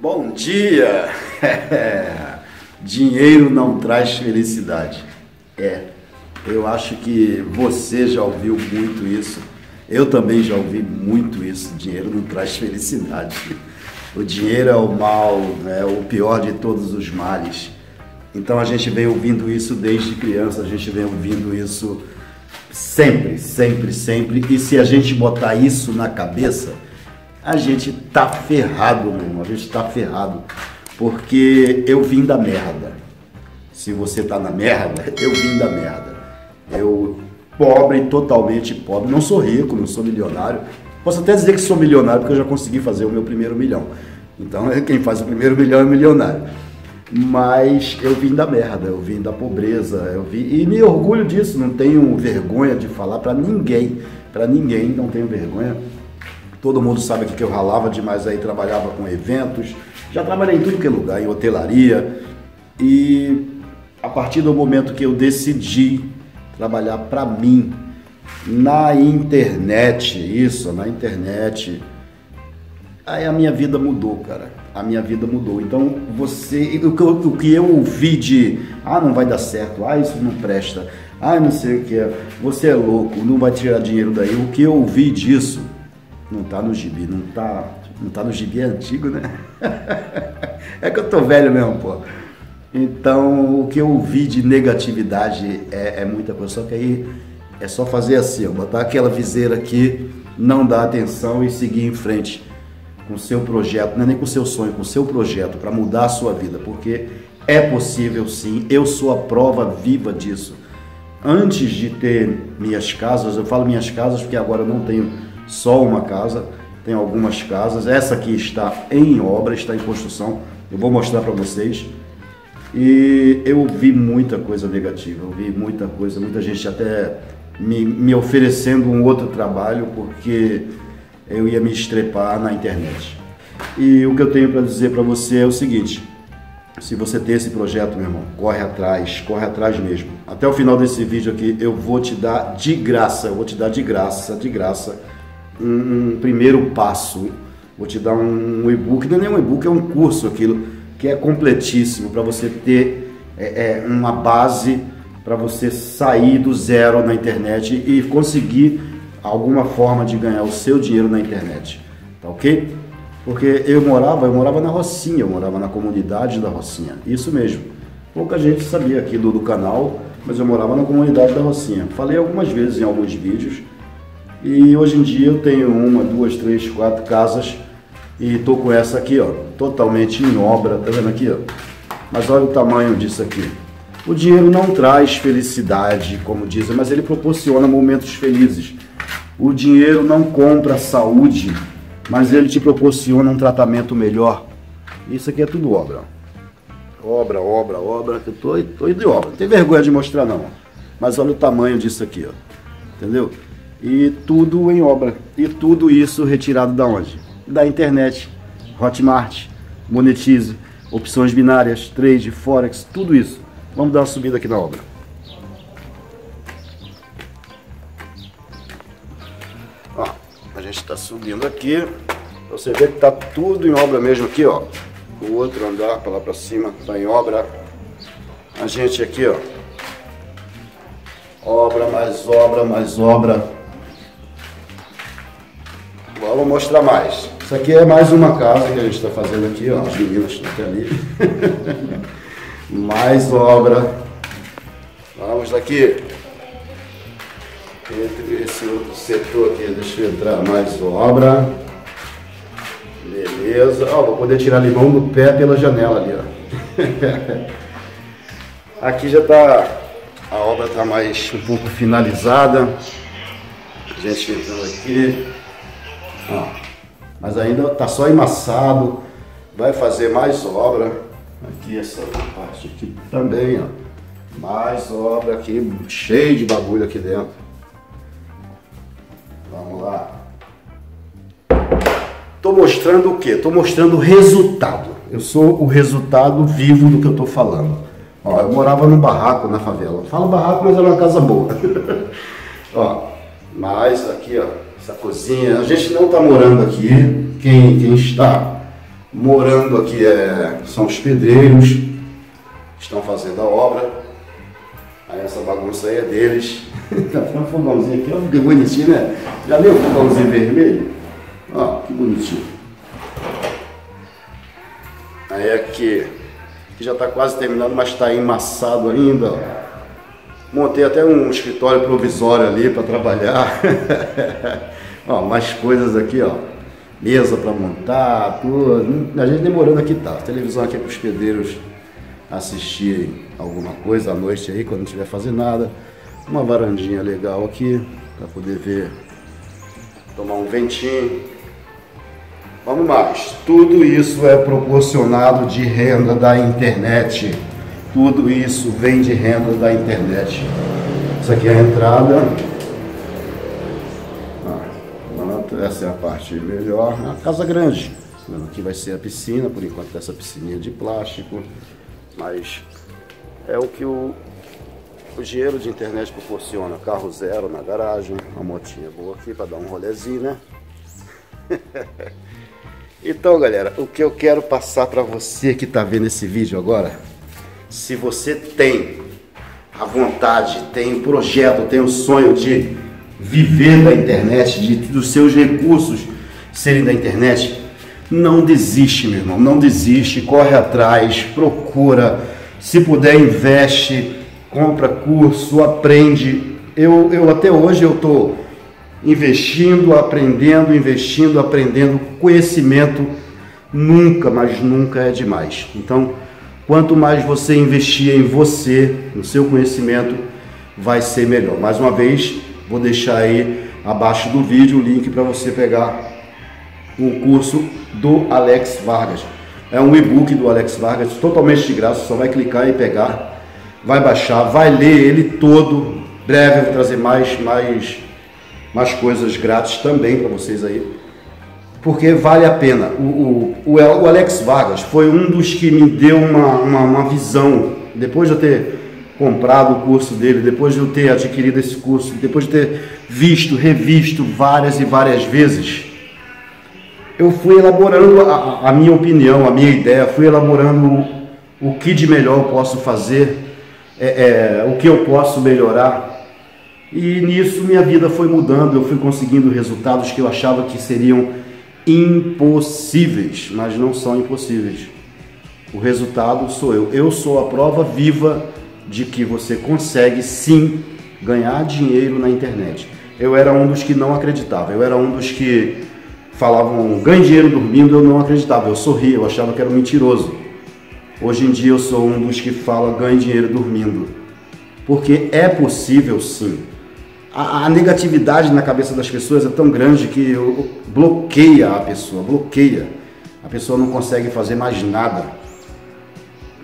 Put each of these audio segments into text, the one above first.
Bom dia! Dinheiro não traz felicidade. É, eu acho que você já ouviu muito isso. Eu também já ouvi muito isso. Dinheiro não traz felicidade. O dinheiro é o mal, é o pior de todos os males. Então a gente vem ouvindo isso desde criança, a gente vem ouvindo isso sempre, sempre, sempre. E se a gente botar isso na cabeça, a gente tá ferrado, meu irmão. A gente tá ferrado. Porque eu vim da merda. Se você tá na merda, eu vim da merda. Eu, pobre, totalmente pobre. Não sou rico, não sou milionário. Posso até dizer que sou milionário porque eu já consegui fazer o meu primeiro milhão. Então, quem faz o primeiro milhão é milionário. Mas eu vim da merda, eu vim da pobreza, eu vim e me orgulho disso, não tenho vergonha de falar para ninguém, para ninguém, não tenho vergonha. Todo mundo sabe que eu ralava demais aí, trabalhava com eventos, já trabalhei em tudo que é lugar, em hotelaria. E a partir do momento que eu decidi trabalhar para mim na internet, isso, na internet, aí a minha vida mudou, cara. A minha vida mudou. Então, você, o que, eu, o que eu ouvi de, ah, não vai dar certo, ah, isso não presta, ah, não sei o que é, você é louco, não vai tirar dinheiro daí. O que eu ouvi disso não tá no gibi, não tá, não tá no gibi é antigo, né? é que eu tô velho mesmo, pô. Então, o que eu ouvi de negatividade é, é muita coisa, só que aí é só fazer assim, ó, botar aquela viseira aqui, não dar atenção e seguir em frente com o seu projeto, não é nem com o seu sonho, com o seu projeto para mudar a sua vida, porque é possível sim, eu sou a prova viva disso. Antes de ter minhas casas, eu falo minhas casas porque agora eu não tenho só uma casa, tenho algumas casas. Essa aqui está em obra, está em construção. Eu vou mostrar para vocês. E eu vi muita coisa negativa, eu vi muita coisa, muita gente até me, me oferecendo um outro trabalho porque eu ia me estrepar na internet. E o que eu tenho para dizer para você é o seguinte: se você tem esse projeto, meu irmão, corre atrás, corre atrás mesmo. Até o final desse vídeo aqui eu vou te dar de graça, eu vou te dar de graça, de graça, um, um primeiro passo. Vou te dar um e-book, não é nem um e-book, é um curso aquilo que é completíssimo para você ter é, é, uma base para você sair do zero na internet e conseguir alguma forma de ganhar o seu dinheiro na internet, tá ok? Porque eu morava, eu morava na Rocinha, eu morava na comunidade da Rocinha, isso mesmo. Pouca gente sabia aqui do, do canal, mas eu morava na comunidade da Rocinha. Falei algumas vezes em alguns vídeos e hoje em dia eu tenho uma, duas, três, quatro casas e tô com essa aqui, ó, totalmente em obra, tá vendo aqui, ó? Mas olha o tamanho disso aqui. O dinheiro não traz felicidade, como dizem, mas ele proporciona momentos felizes. O dinheiro não compra saúde, mas ele te proporciona um tratamento melhor. Isso aqui é tudo obra. Obra, obra, obra. Eu tô, tô indo de obra. Não tem vergonha de mostrar não. Mas olha o tamanho disso aqui, ó. Entendeu? E tudo em obra. E tudo isso retirado da onde? da internet, Hotmart, Monetize, opções binárias, trade, forex, tudo isso. Vamos dar uma subida aqui na obra. Ó, a gente está subindo aqui. Você vê que está tudo em obra mesmo aqui, ó. O outro andar para lá para cima está em obra. A gente aqui, ó. Obra, mais obra, mais obra. Vamos mostrar mais. Isso aqui é mais uma casa que a gente está fazendo aqui, ó. As meninas estão ali. mais obra. Vamos daqui. Entre esse outro setor aqui, deixa eu entrar mais obra. Beleza. Ó, vou poder tirar limão do pé pela janela ali, ó. aqui já está, a obra está mais um pouco finalizada. A gente entrando aqui. Mas ainda está só emassado, vai fazer mais obra. Aqui essa parte aqui também, ó. Mais obra aqui, cheio de bagulho aqui dentro. Vamos lá. Tô mostrando o quê? Tô mostrando o resultado. Eu sou o resultado vivo do que eu tô falando. Ó, eu morava num barraco na favela. Falo barraco, mas era uma casa boa. ó, mas aqui, ó, essa cozinha. A gente não está morando aqui, quem, quem está morando aqui é, são os pedreiros, estão fazendo a obra. Aí essa bagunça aí é deles. tá um fogãozinho aqui, ó, que bonitinho, né? Já viu o fogãozinho vermelho? Ó, que bonitinho. Aí aqui, aqui já está quase terminado, mas está embaçado ainda. Ó. Montei até um escritório provisório ali para trabalhar. ó, mais coisas aqui, ó mesa para montar, tudo. A gente demorando aqui tá. Televisão aqui é para os pedreiros assistirem alguma coisa à noite aí, quando não estiver fazendo nada. Uma varandinha legal aqui, para poder ver, tomar um ventinho. Vamos mais. Tudo isso é proporcionado de renda da internet. Tudo isso vem de renda da internet. Isso aqui é a entrada essa é a parte melhor. A casa grande. Aqui vai ser a piscina, por enquanto essa piscininha de plástico. Mas é o que o, o dinheiro de internet proporciona. Carro zero na garagem, uma motinha boa aqui para dar um rolezinho, né? então, galera, o que eu quero passar para você que está vendo esse vídeo agora, se você tem a vontade, tem o projeto, tem o sonho de viver da internet, de, dos seus recursos serem da internet, não desiste, meu irmão, não desiste, corre atrás, procura, se puder investe, compra curso, aprende. Eu, eu até hoje eu estou investindo, aprendendo, investindo, aprendendo. Conhecimento nunca, mas nunca é demais. Então, quanto mais você investir em você, no seu conhecimento, vai ser melhor. Mais uma vez, Vou deixar aí abaixo do vídeo o link para você pegar o curso do Alex Vargas. É um e-book do Alex Vargas, totalmente de graça, só vai clicar e pegar, vai baixar, vai ler ele todo. Breve eu vou trazer mais, mais, mais coisas grátis também para vocês aí, porque vale a pena. O, o, o, Alex Vargas foi um dos que me deu uma, uma, uma visão, depois de eu ter comprado o curso dele, depois de eu ter adquirido esse curso, depois de ter visto, revisto várias e várias vezes, eu fui elaborando a, a minha opinião, a minha ideia, fui elaborando o, o que de melhor eu posso fazer, é, é, o que eu posso melhorar. E nisso minha vida foi mudando, eu fui conseguindo resultados que eu achava que seriam impossíveis, mas não são impossíveis. O resultado sou eu. Eu sou a prova viva de que você consegue sim ganhar dinheiro na internet. Eu era um dos que não acreditava, eu era um dos que falavam ganhe dinheiro dormindo, eu não acreditava, eu sorria, eu achava que era um mentiroso. Hoje em dia eu sou um dos que fala ganhe dinheiro dormindo, porque é possível sim. A, a negatividade na cabeça das pessoas é tão grande que bloqueia a pessoa, bloqueia. A pessoa não consegue fazer mais nada.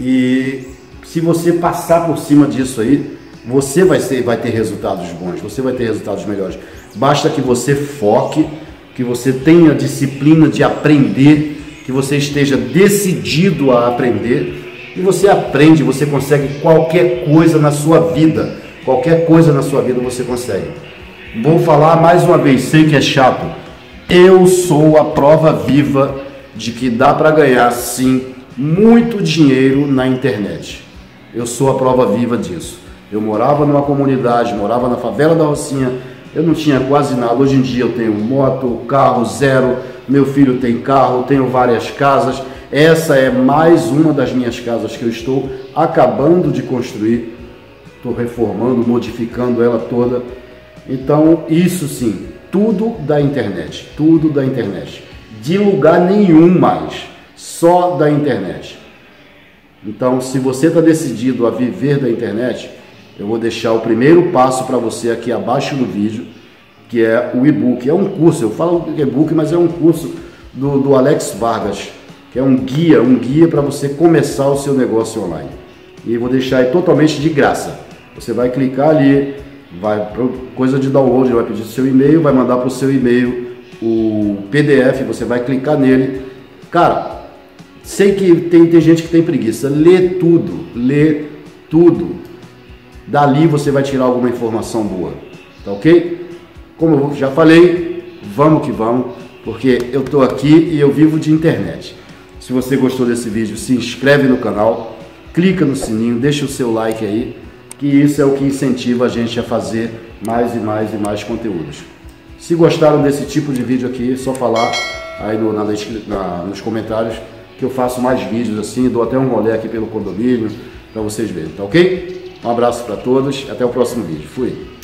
E se você passar por cima disso aí, você vai, ser, vai ter resultados bons, você vai ter resultados melhores. Basta que você foque, que você tenha disciplina de aprender, que você esteja decidido a aprender e você aprende, você consegue qualquer coisa na sua vida. Qualquer coisa na sua vida você consegue. Vou falar mais uma vez, sei que é chato. Eu sou a prova viva de que dá para ganhar sim muito dinheiro na internet. Eu sou a prova viva disso. Eu morava numa comunidade, morava na favela da Rocinha, eu não tinha quase nada. Hoje em dia eu tenho moto, carro zero, meu filho tem carro, tenho várias casas. Essa é mais uma das minhas casas que eu estou acabando de construir. Estou reformando, modificando ela toda. Então, isso sim, tudo da internet, tudo da internet. De lugar nenhum mais, só da internet. Então, se você está decidido a viver da internet, eu vou deixar o primeiro passo para você aqui abaixo do vídeo, que é o e-book. É um curso, eu falo e-book, mas é um curso do, do Alex Vargas, que é um guia, um guia para você começar o seu negócio online. E vou deixar aí totalmente de graça. Você vai clicar ali, vai para coisa de download, vai pedir seu e-mail, vai mandar para o seu e-mail o PDF, você vai clicar nele. Cara, Sei que tem, tem gente que tem preguiça. Lê tudo, lê tudo. Dali você vai tirar alguma informação boa. Tá ok? Como eu já falei, vamos que vamos, porque eu estou aqui e eu vivo de internet. Se você gostou desse vídeo, se inscreve no canal, clica no sininho, deixa o seu like aí, que isso é o que incentiva a gente a fazer mais e mais e mais conteúdos. Se gostaram desse tipo de vídeo aqui, é só falar aí no, na, na, nos comentários que eu faço mais vídeos assim, dou até um rolê aqui pelo condomínio para vocês verem, tá ok? Um abraço para todos, até o próximo vídeo. Fui!